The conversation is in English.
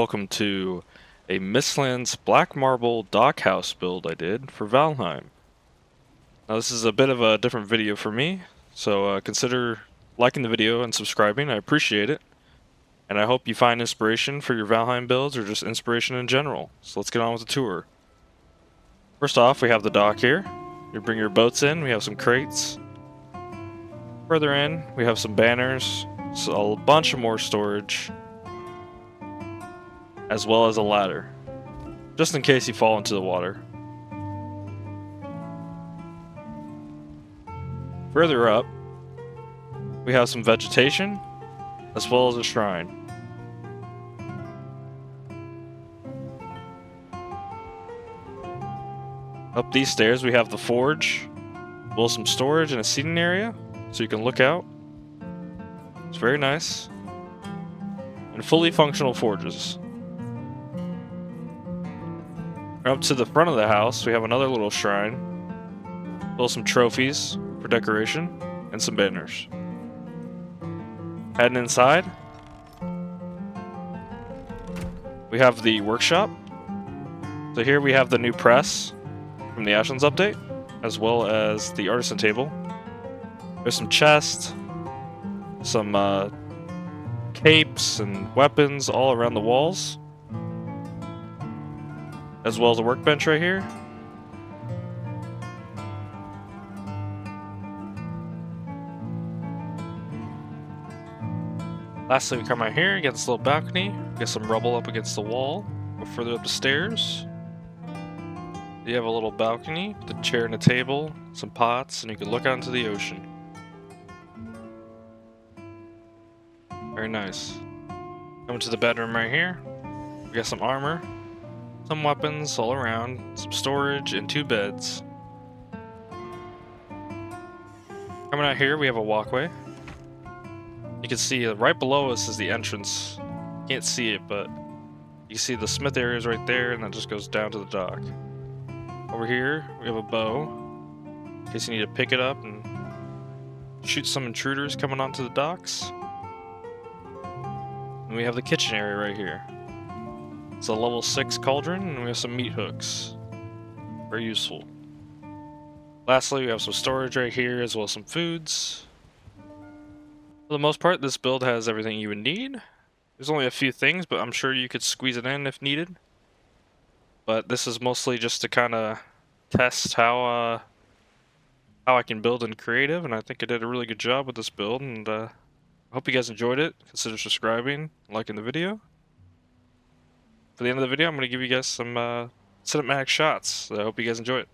welcome to a Mistlands Black Marble Dockhouse build I did for Valheim. Now this is a bit of a different video for me, so uh, consider liking the video and subscribing, I appreciate it. And I hope you find inspiration for your Valheim builds or just inspiration in general. So let's get on with the tour. First off, we have the dock here. You bring your boats in, we have some crates. Further in, we have some banners, so a bunch of more storage as well as a ladder, just in case you fall into the water. Further up, we have some vegetation, as well as a shrine. Up these stairs, we have the forge, as well as some storage and a seating area, so you can look out. It's very nice. And fully functional forges. Up to the front of the house, we have another little shrine. Well, some trophies for decoration, and some banners. Heading inside, we have the workshop. So here we have the new press from the Ashlands update, as well as the artisan table. There's some chests, some uh, capes and weapons all around the walls as well as a workbench right here. Lastly, we come out here against the little balcony, get some rubble up against the wall, go further up the stairs. You have a little balcony, a chair and a table, some pots, and you can look out into the ocean. Very nice. Coming to the bedroom right here, we got some armor, some weapons all around, some storage, and two beds. Coming out here, we have a walkway. You can see right below us is the entrance. Can't see it, but you see the smith area is right there, and that just goes down to the dock. Over here, we have a bow, in case you need to pick it up and shoot some intruders coming onto the docks. And we have the kitchen area right here. It's a level 6 cauldron, and we have some meat hooks. Very useful. Lastly, we have some storage right here, as well as some foods. For the most part, this build has everything you would need. There's only a few things, but I'm sure you could squeeze it in if needed. But this is mostly just to kind of test how uh, how I can build in creative, and I think I did a really good job with this build, and uh, I hope you guys enjoyed it. Consider subscribing, liking the video for the end of the video, I'm going to give you guys some uh, cinematic shots. I hope you guys enjoy it.